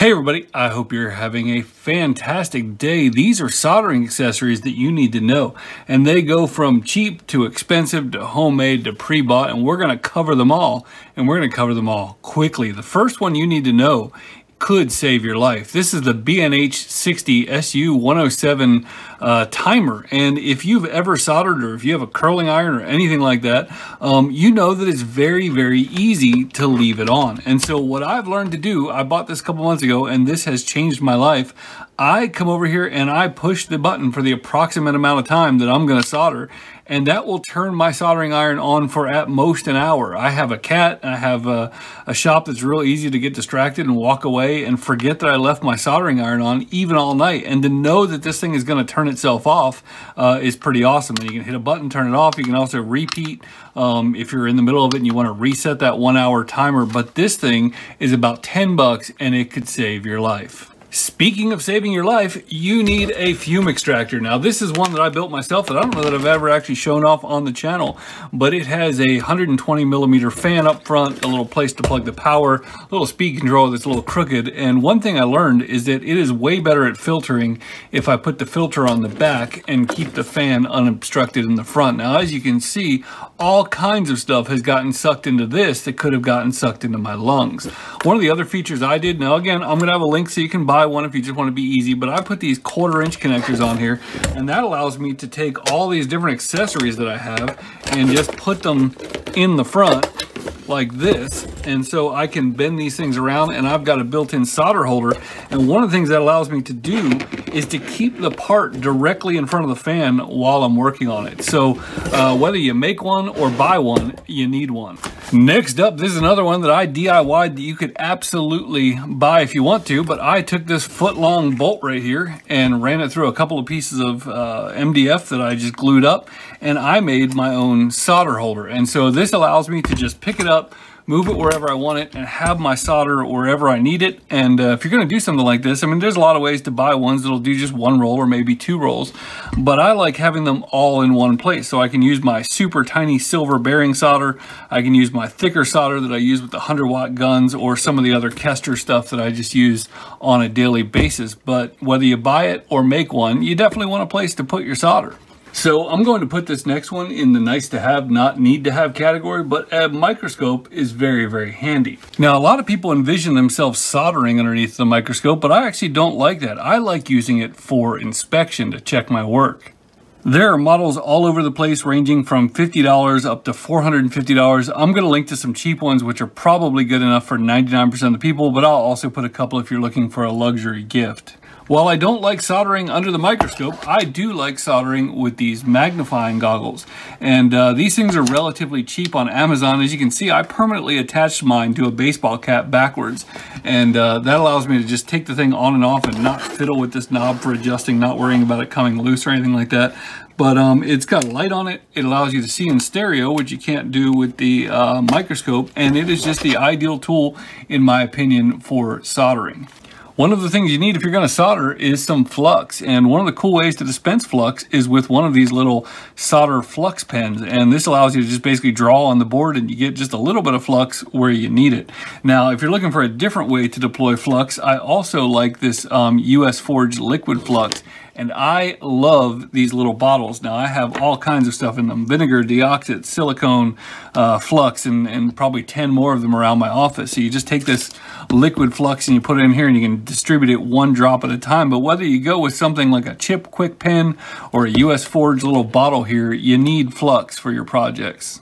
Hey everybody, I hope you're having a fantastic day. These are soldering accessories that you need to know, and they go from cheap to expensive to homemade to pre-bought, and we're going to cover them all, and we're going to cover them all quickly. The first one you need to know could save your life. This is the B&H 60 SU107 uh, timer. And if you've ever soldered or if you have a curling iron or anything like that, um, you know that it's very, very easy to leave it on. And so what I've learned to do, I bought this a couple months ago and this has changed my life. I come over here and I push the button for the approximate amount of time that I'm going to solder and that will turn my soldering iron on for at most an hour. I have a cat, I have a, a, shop that's real easy to get distracted and walk away and forget that I left my soldering iron on even all night. And to know that this thing is going to turn itself off uh, is pretty awesome. And you can hit a button, turn it off. You can also repeat um, if you're in the middle of it and you want to reset that one hour timer. But this thing is about 10 bucks and it could save your life. Speaking of saving your life, you need a fume extractor. Now, this is one that I built myself that I don't know that I've ever actually shown off on the channel, but it has a 120 millimeter fan up front, a little place to plug the power, a little speed control that's a little crooked. And one thing I learned is that it is way better at filtering if I put the filter on the back and keep the fan unobstructed in the front. Now, as you can see, all kinds of stuff has gotten sucked into this that could have gotten sucked into my lungs. One of the other features I did, now again, I'm gonna have a link so you can buy one if you just want to be easy, but I put these quarter inch connectors on here and that allows me to take all these different accessories that I have and just put them in the front like this and so I can bend these things around and I've got a built-in solder holder. And one of the things that allows me to do is to keep the part directly in front of the fan while I'm working on it. So uh, whether you make one or buy one you need one. Next up this is another one that I DIY'd that you could absolutely buy if you want to but I took this foot long bolt right here and ran it through a couple of pieces of uh, MDF that I just glued up and I made my own solder holder. And so this allows me to just pick it up move it wherever I want it, and have my solder wherever I need it. And uh, if you're going to do something like this, I mean, there's a lot of ways to buy ones that'll do just one roll or maybe two rolls, but I like having them all in one place. So I can use my super tiny silver bearing solder. I can use my thicker solder that I use with the 100 watt guns or some of the other Kester stuff that I just use on a daily basis. But whether you buy it or make one, you definitely want a place to put your solder. So I'm going to put this next one in the nice to have, not need to have category, but a microscope is very, very handy. Now, a lot of people envision themselves soldering underneath the microscope, but I actually don't like that. I like using it for inspection to check my work. There are models all over the place ranging from $50 up to $450. I'm going to link to some cheap ones which are probably good enough for 99% of the people, but I'll also put a couple if you're looking for a luxury gift. While I don't like soldering under the microscope, I do like soldering with these magnifying goggles. And uh, these things are relatively cheap on Amazon. As you can see, I permanently attached mine to a baseball cap backwards. And uh, that allows me to just take the thing on and off and not fiddle with this knob for adjusting, not worrying about it coming loose or anything like that. But um, it's got a light on it. It allows you to see in stereo, which you can't do with the uh, microscope. And it is just the ideal tool, in my opinion, for soldering. One of the things you need if you're going to solder is some flux. And one of the cool ways to dispense flux is with one of these little solder flux pens. And this allows you to just basically draw on the board and you get just a little bit of flux where you need it. Now, if you're looking for a different way to deploy flux, I also like this um, US Forge liquid flux. And I love these little bottles. Now I have all kinds of stuff in them. Vinegar, deoxit, silicone, uh, flux, and, and probably 10 more of them around my office. So you just take this liquid flux and you put it in here and you can distribute it one drop at a time. But whether you go with something like a Chip Quik pen or a US Forge little bottle here, you need flux for your projects.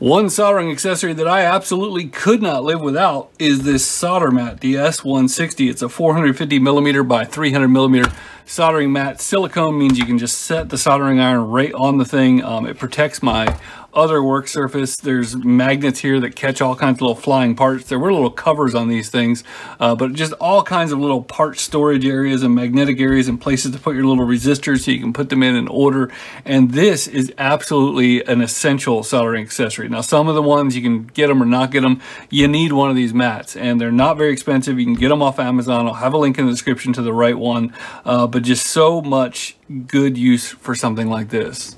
One soldering accessory that I absolutely could not live without is this solder mat, the S160. It's a 450 millimeter by 300 millimeter soldering mat. Silicone means you can just set the soldering iron right on the thing. Um, it protects my other work surface. There's magnets here that catch all kinds of little flying parts. There were little covers on these things, uh, but just all kinds of little part storage areas and magnetic areas and places to put your little resistors so you can put them in in order. And this is absolutely an essential soldering accessory. Now, some of the ones you can get them or not get them. You need one of these mats and they're not very expensive. You can get them off Amazon. I'll have a link in the description to the right one, uh, but just so much good use for something like this.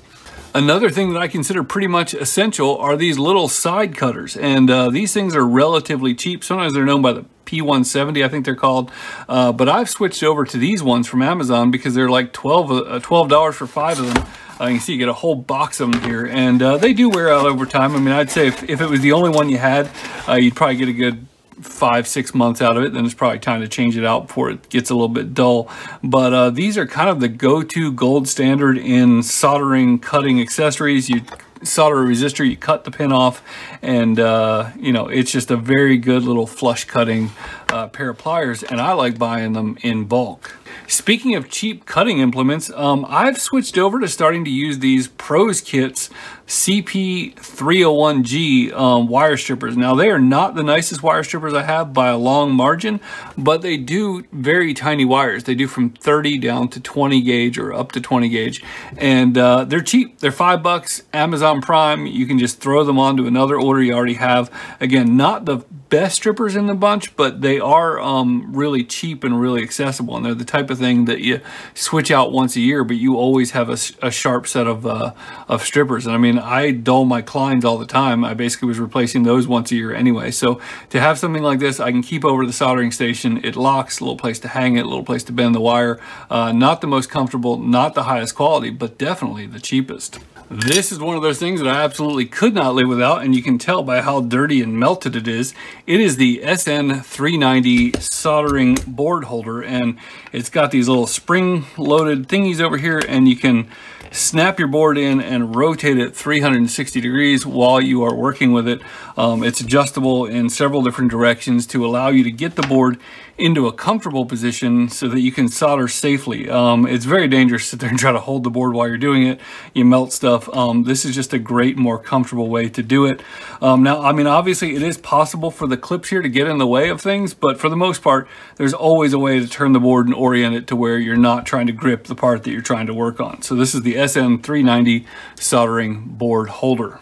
Another thing that I consider pretty much essential are these little side cutters. And uh, these things are relatively cheap. Sometimes they're known by the P170, I think they're called. Uh, but I've switched over to these ones from Amazon because they're like 12, uh, $12 for five of them. Uh, you can see you get a whole box of them here. And uh, they do wear out over time. I mean, I'd say if, if it was the only one you had, uh, you'd probably get a good five, six months out of it, then it's probably time to change it out before it gets a little bit dull. But uh, these are kind of the go-to gold standard in soldering, cutting accessories. You solder a resistor, you cut the pin off, and uh, you know, it's just a very good little flush cutting uh, pair of pliers, and I like buying them in bulk. Speaking of cheap cutting implements, um, I've switched over to starting to use these Pros Kits CP301G um, wire strippers. Now, they are not the nicest wire strippers I have by a long margin, but they do very tiny wires. They do from 30 down to 20 gauge or up to 20 gauge, and uh, they're cheap. They're five bucks, Amazon Prime. You can just throw them onto another order you already have. Again, not the best strippers in the bunch, but they are um, really cheap and really accessible. And they're the type of thing that you switch out once a year, but you always have a, a sharp set of, uh, of strippers. And I mean, I dull my Kleins all the time. I basically was replacing those once a year anyway. So to have something like this, I can keep over the soldering station. It locks, a little place to hang it, a little place to bend the wire. Uh, not the most comfortable, not the highest quality, but definitely the cheapest. This is one of those things that I absolutely could not live without, and you can tell by how dirty and melted it is. It is the SN390 soldering board holder, and it's got these little spring-loaded thingies over here, and you can snap your board in and rotate it 360 degrees while you are working with it. Um, it's adjustable in several different directions to allow you to get the board into a comfortable position so that you can solder safely. Um, it's very dangerous to sit there and try to hold the board while you're doing it. You melt stuff. Um, this is just a great, more comfortable way to do it. Um, now, I mean, obviously it is possible for the clips here to get in the way of things, but for the most part, there's always a way to turn the board and orient it to where you're not trying to grip the part that you're trying to work on. So this is the SN390 soldering board holder.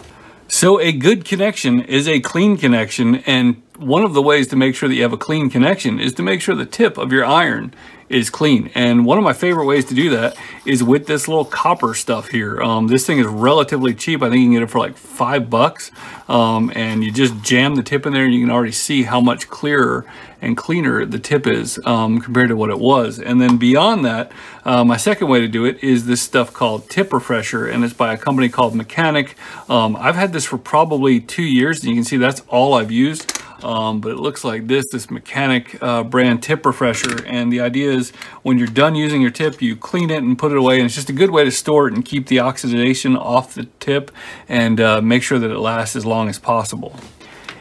So a good connection is a clean connection and one of the ways to make sure that you have a clean connection is to make sure the tip of your iron is clean. And one of my favorite ways to do that is with this little copper stuff here. Um, this thing is relatively cheap. I think you can get it for like five bucks. Um, and you just jam the tip in there and you can already see how much clearer and cleaner the tip is um, compared to what it was. And then beyond that, uh, my second way to do it is this stuff called Tip Refresher, and it's by a company called Mechanic. Um, I've had this for probably two years, and you can see that's all I've used. Um, but it looks like this, this Mechanic uh, brand tip refresher. And the idea is when you're done using your tip, you clean it and put it away. And it's just a good way to store it and keep the oxidation off the tip and uh, make sure that it lasts as long as possible.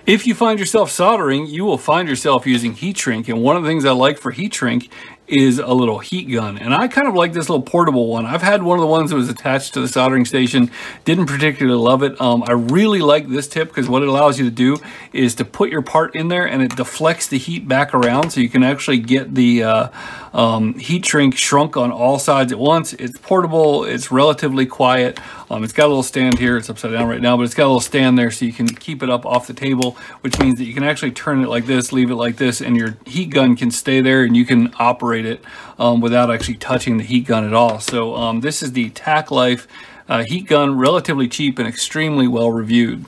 If you find yourself soldering, you will find yourself using heat shrink. And one of the things I like for heat shrink is a little heat gun. And I kind of like this little portable one. I've had one of the ones that was attached to the soldering station. Didn't particularly love it. Um, I really like this tip because what it allows you to do is to put your part in there and it deflects the heat back around so you can actually get the uh, um, heat shrink shrunk on all sides at once. It's portable. It's relatively quiet. Um, it's got a little stand here. It's upside down right now, but it's got a little stand there so you can keep it up off the table, which means that you can actually turn it like this, leave it like this, and your heat gun can stay there and you can operate operate it um, without actually touching the heat gun at all. So um, this is the TACKLIFE uh, heat gun, relatively cheap and extremely well reviewed.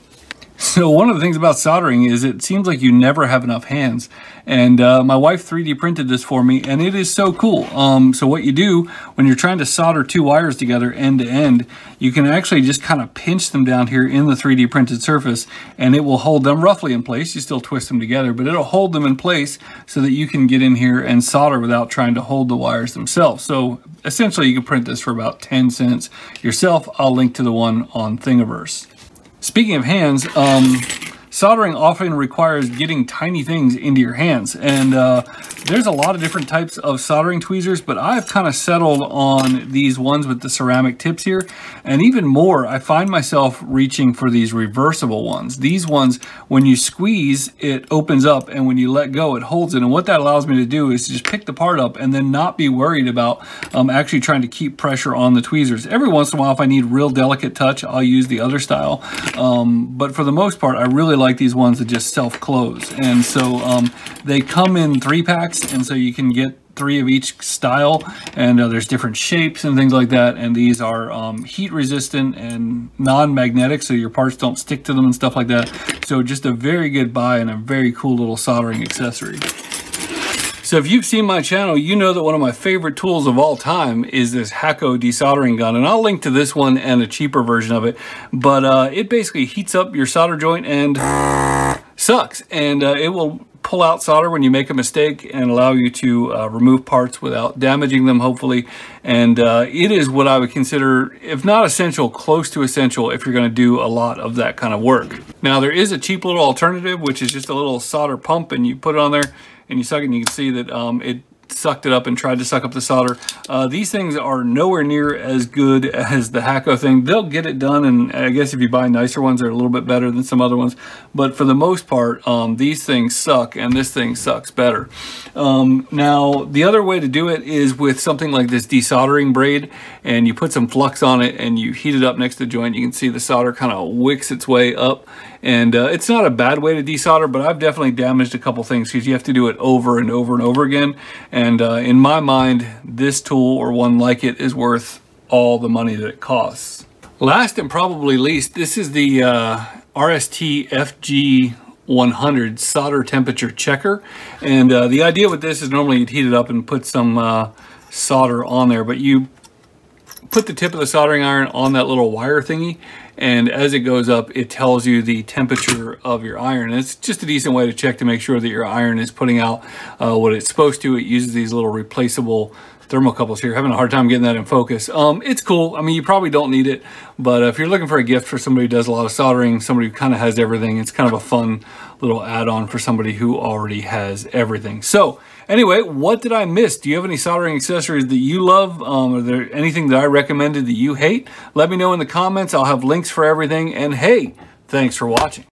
So one of the things about soldering is it seems like you never have enough hands. And uh, my wife 3D printed this for me and it is so cool. Um, so what you do when you're trying to solder two wires together end to end, you can actually just kind of pinch them down here in the 3D printed surface and it will hold them roughly in place. You still twist them together, but it'll hold them in place so that you can get in here and solder without trying to hold the wires themselves. So essentially you can print this for about 10 cents yourself. I'll link to the one on Thingiverse. Speaking of hands, um, soldering often requires getting tiny things into your hands. And uh, there's a lot of different types of soldering tweezers, but I've kind of settled on these ones with the ceramic tips here. And even more, I find myself reaching for these reversible ones. These ones, when you squeeze, it opens up, and when you let go, it holds it. And what that allows me to do is just pick the part up and then not be worried about um, actually trying to keep pressure on the tweezers. Every once in a while, if I need real delicate touch, I'll use the other style. Um, but for the most part, I really like these ones that just self-close. And so um, they come in three packs and so you can get three of each style. And uh, there's different shapes and things like that. And these are um, heat resistant and non-magnetic so your parts don't stick to them and stuff like that. So just a very good buy and a very cool little soldering accessory so if you've seen my channel, you know that one of my favorite tools of all time is this Hakko desoldering gun. And I'll link to this one and a cheaper version of it. But uh, it basically heats up your solder joint and sucks. And uh, it will pull out solder when you make a mistake and allow you to uh, remove parts without damaging them, hopefully. And uh, it is what I would consider, if not essential, close to essential if you're going to do a lot of that kind of work. Now, there is a cheap little alternative, which is just a little solder pump, and you put it on there and you suck it and you can see that um, it sucked it up and tried to suck up the solder. Uh, these things are nowhere near as good as the Hakko thing. They'll get it done, and I guess if you buy nicer ones, they're a little bit better than some other ones. But for the most part, um, these things suck, and this thing sucks better. Um, now, the other way to do it is with something like this desoldering braid, and you put some flux on it, and you heat it up next to the joint. You can see the solder kind of wicks its way up, and uh, it's not a bad way to desolder, but I've definitely damaged a couple things because you have to do it over and over and over again. And uh, in my mind, this tool or one like it is worth all the money that it costs. Last and probably least, this is the uh, RST FG 100 solder temperature checker. And uh, the idea with this is normally you'd heat it up and put some uh, solder on there, but you put the tip of the soldering iron on that little wire thingy and as it goes up it tells you the temperature of your iron. And it's just a decent way to check to make sure that your iron is putting out uh, what it's supposed to. It uses these little replaceable thermocouples here. Having a hard time getting that in focus. Um, it's cool. I mean you probably don't need it but if you're looking for a gift for somebody who does a lot of soldering somebody who kind of has everything it's kind of a fun little add-on for somebody who already has everything so Anyway, what did I miss? Do you have any soldering accessories that you love? Um, are there anything that I recommended that you hate? Let me know in the comments. I'll have links for everything. And hey, thanks for watching.